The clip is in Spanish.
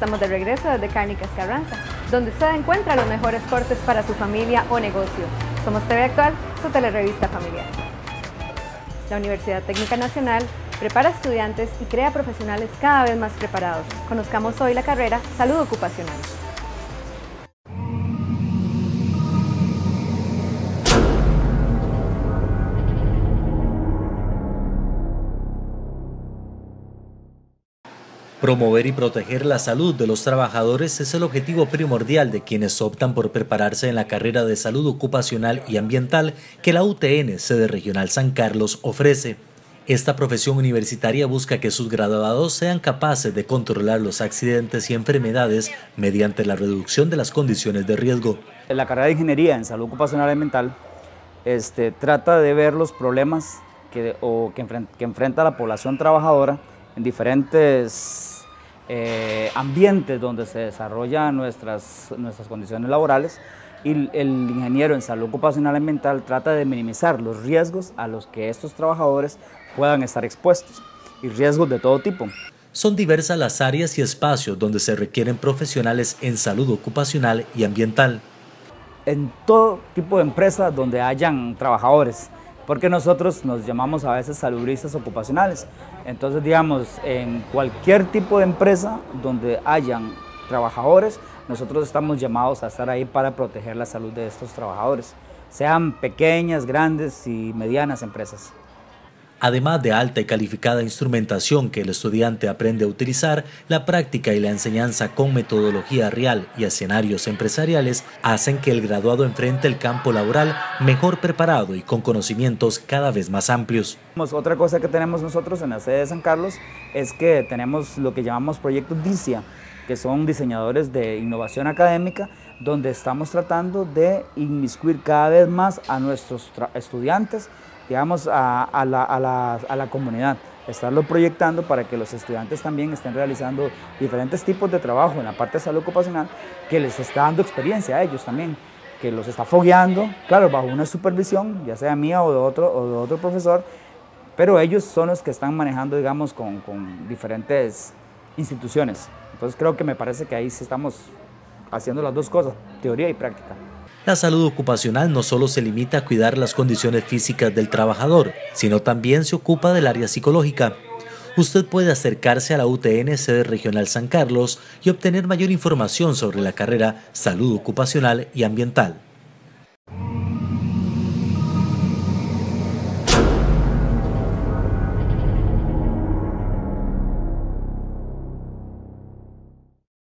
de regreso desde Cárnicas Carranza, donde usted encuentra los mejores cortes para su familia o negocio. Somos TV Actual, su telerevista familiar. La Universidad Técnica Nacional prepara estudiantes y crea profesionales cada vez más preparados. Conozcamos hoy la carrera Salud Ocupacional. Promover y proteger la salud de los trabajadores es el objetivo primordial de quienes optan por prepararse en la carrera de salud ocupacional y ambiental que la UTN, sede regional San Carlos, ofrece. Esta profesión universitaria busca que sus graduados sean capaces de controlar los accidentes y enfermedades mediante la reducción de las condiciones de riesgo. La carrera de ingeniería en salud ocupacional y ambiental este, trata de ver los problemas que, que enfrenta la población trabajadora en diferentes eh, ambientes donde se desarrollan nuestras, nuestras condiciones laborales y el ingeniero en salud ocupacional y ambiental trata de minimizar los riesgos a los que estos trabajadores puedan estar expuestos y riesgos de todo tipo. Son diversas las áreas y espacios donde se requieren profesionales en salud ocupacional y ambiental. En todo tipo de empresas donde hayan trabajadores, porque nosotros nos llamamos a veces saludistas ocupacionales. Entonces, digamos, en cualquier tipo de empresa donde hayan trabajadores, nosotros estamos llamados a estar ahí para proteger la salud de estos trabajadores, sean pequeñas, grandes y medianas empresas. Además de alta y calificada instrumentación que el estudiante aprende a utilizar, la práctica y la enseñanza con metodología real y escenarios empresariales hacen que el graduado enfrente el campo laboral mejor preparado y con conocimientos cada vez más amplios. Otra cosa que tenemos nosotros en la sede de San Carlos es que tenemos lo que llamamos proyectos DICIA, que son diseñadores de innovación académica, donde estamos tratando de inmiscuir cada vez más a nuestros estudiantes digamos, a, la, comunidad, estarlo proyectando para que los estudiantes también estén realizando diferentes tipos de trabajo en la parte de salud ocupacional que les está dando experiencia a ellos también, que los está fogueando, claro, bajo una supervisión, ya sea mía o de otro, o de otro profesor, pero ellos son los que están manejando, digamos, con, con diferentes instituciones. Entonces creo que me parece que ahí sí estamos haciendo las dos cosas, teoría y práctica. La salud ocupacional no solo se limita a cuidar las condiciones físicas del trabajador, sino también se ocupa del área psicológica. Usted puede acercarse a la UTN sede regional San Carlos y obtener mayor información sobre la carrera Salud Ocupacional y Ambiental.